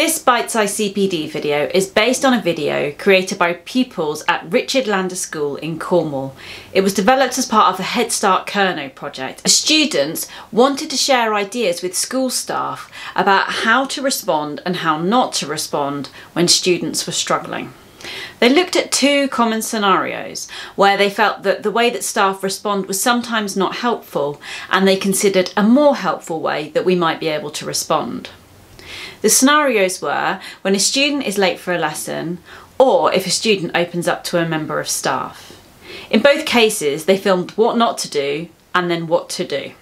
This Bite Size CPD video is based on a video created by pupils at Richard Lander School in Cornwall. It was developed as part of the Head Start Kernow project. Students wanted to share ideas with school staff about how to respond and how not to respond when students were struggling. They looked at two common scenarios where they felt that the way that staff respond was sometimes not helpful and they considered a more helpful way that we might be able to respond. The scenarios were when a student is late for a lesson or if a student opens up to a member of staff. In both cases, they filmed what not to do and then what to do.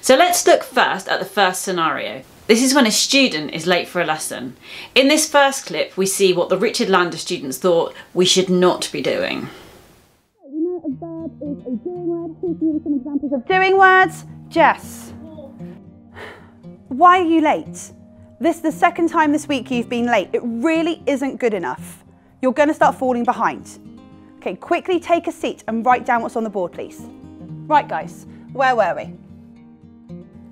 So let's look first at the first scenario. This is when a student is late for a lesson. In this first clip, we see what the Richard Lander students thought we should not be doing. You know, a verb is a doing word. Here's give some examples of doing words. Jess. Why are you late? This is the second time this week you've been late. It really isn't good enough. You're going to start falling behind. Okay, quickly take a seat and write down what's on the board, please. Right, guys, where were we?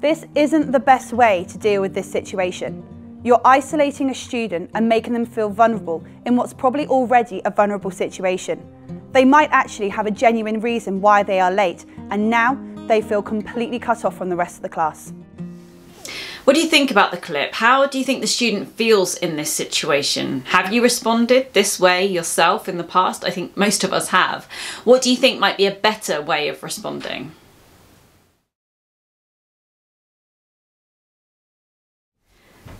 This isn't the best way to deal with this situation. You're isolating a student and making them feel vulnerable in what's probably already a vulnerable situation. They might actually have a genuine reason why they are late and now they feel completely cut off from the rest of the class. What do you think about the clip? How do you think the student feels in this situation? Have you responded this way yourself in the past? I think most of us have. What do you think might be a better way of responding?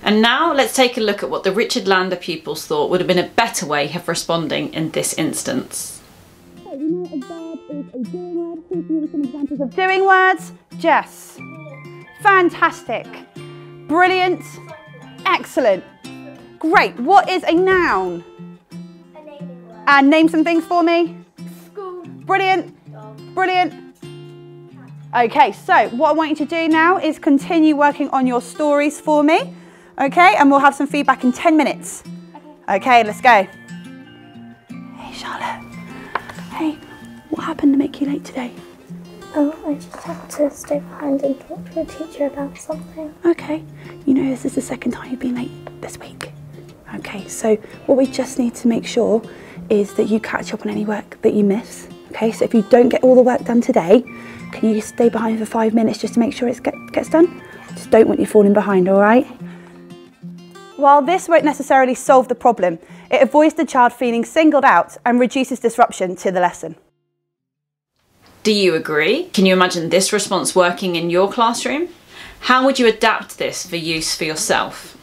And now let's take a look at what the Richard Lander pupils thought would have been a better way of responding in this instance. You know, some examples of doing words. Jess. Fantastic. Brilliant. Excellent. Great. What is a noun? A naming word. And name some things for me. School. Brilliant. Brilliant. Okay, so what I want you to do now is continue working on your stories for me. Okay, and we'll have some feedback in 10 minutes. Okay, let's go. Hey, Charlotte. Hey, what happened to make you late today? Oh, I just have to stay behind and talk to a teacher about something. Okay, you know this is the second time you've been late this week. Okay, so what we just need to make sure is that you catch up on any work that you miss. Okay, so if you don't get all the work done today, can you stay behind for five minutes just to make sure it get, gets done? Just don't want you falling behind, all right? While this won't necessarily solve the problem, it avoids the child feeling singled out and reduces disruption to the lesson. Do you agree? Can you imagine this response working in your classroom? How would you adapt this for use for yourself?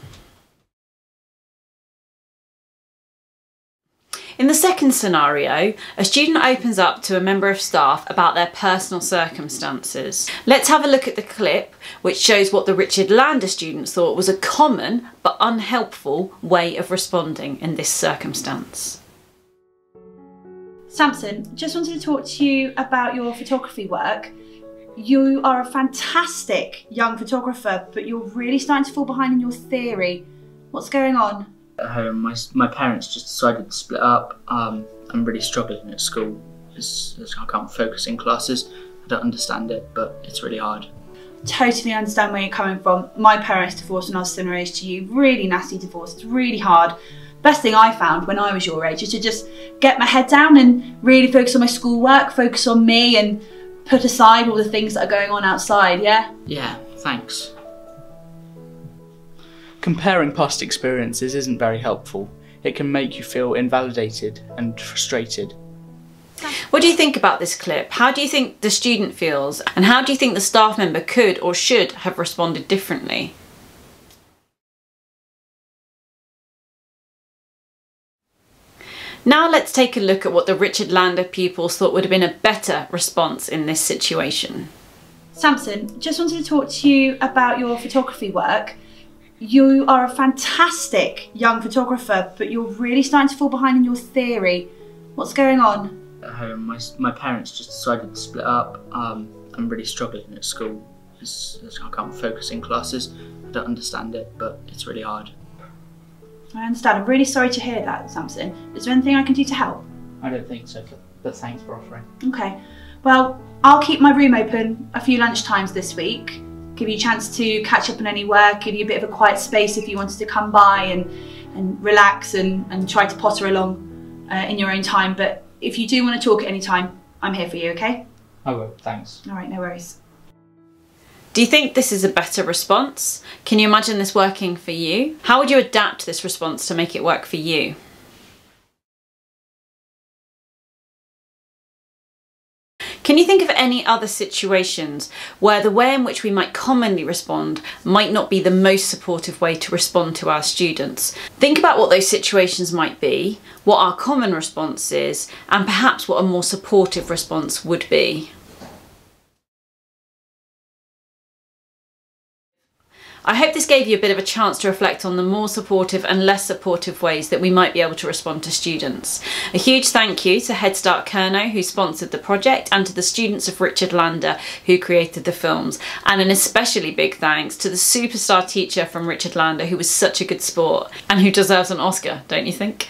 In the second scenario, a student opens up to a member of staff about their personal circumstances. Let's have a look at the clip which shows what the Richard Lander students thought was a common but unhelpful way of responding in this circumstance. Samson, just wanted to talk to you about your photography work. You are a fantastic young photographer, but you're really starting to fall behind in your theory. What's going on? at home. My, my parents just decided to split up. Um, I'm really struggling at school. It's, it's- I can't focus in classes. I don't understand it, but it's really hard. Totally understand where you're coming from. My parents divorced when I was similar age to you. Really nasty divorce. It's really hard. Best thing I found when I was your age is to just get my head down and really focus on my schoolwork, focus on me, and put aside all the things that are going on outside. Yeah. Yeah, thanks. Comparing past experiences isn't very helpful. It can make you feel invalidated and frustrated. What do you think about this clip? How do you think the student feels? And how do you think the staff member could or should have responded differently? Now let's take a look at what the Richard Lander pupils thought would have been a better response in this situation. Samson, just wanted to talk to you about your photography work. You are a fantastic young photographer, but you're really starting to fall behind in your theory. What's going on? At home, my, my parents just decided to split up. Um, I'm really struggling at school. It's, it's- I can't focus in classes. I don't understand it, but it's really hard. I understand. I'm really sorry to hear that, Samson. Is there anything I can do to help? I don't think so, but, thanks for offering. Okay. Well, I'll keep my room open a few lunch times this week. give you a chance to catch up on any work, give you a bit of a quiet space if you wanted to come by and, and relax and, and try to potter along uh, in your own time. But if you do want to talk at any time, I'm here for you, okay? I will, thanks. All right, no worries. Do you think this is a better response? Can you imagine this working for you? How would you adapt this response to make it work for you? Can you think of any other situations where the way in which we might commonly respond might not be the most supportive way to respond to our students? Think about what those situations might be, what our common response is, and perhaps what a more supportive response would be. I hope this gave you a bit of a chance to reflect on the more supportive and less supportive ways that we might be able to respond to students. A huge thank you to Head Start Kernow who sponsored the project and to the students of Richard Lander who created the films and an especially big thanks to the superstar teacher from Richard Lander who was such a good sport and who deserves an Oscar, don't you think?